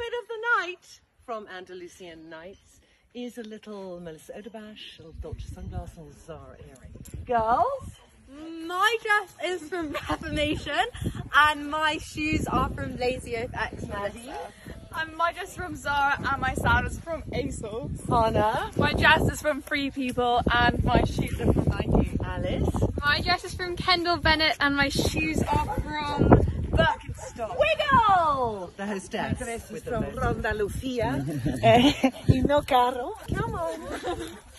outfit of the night from Andalusian Nights is a little Melissa Odabash, a little Dolce sunglasses, and a Zara earring. Girls? My dress is from Reformation and my shoes are from Lazy Oaf X Maddie? And my dress is from Zara and my sandals from ASOS. Hannah? My dress is from Free People and my shoes are from Nike. Alice? My dress is from Kendalle Bennett and my shoes are from. no the hostess from Ronda eh, y no caro. Come on.